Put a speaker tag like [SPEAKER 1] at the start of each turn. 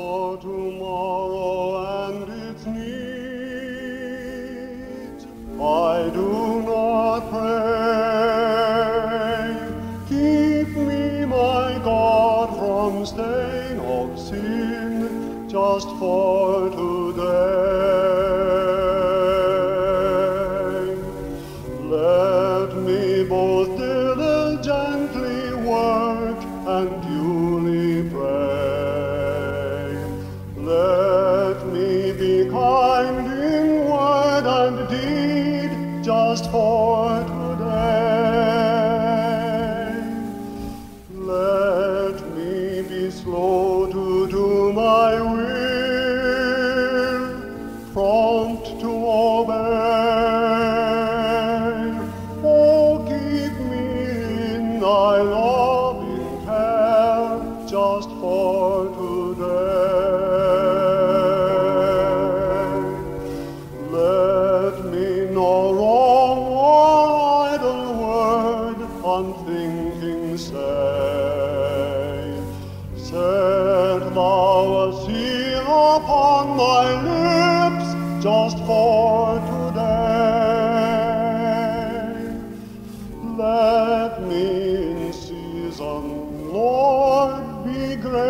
[SPEAKER 1] for tomorrow and its needs. I do not pray. Keep me, my God, from stain of sin, just for today. Let me both. just for today. Let me be slow to do my will. Unthinking, thinking say, Set thou a seal upon my lips just for today. Let me in season, Lord, be great.